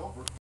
over.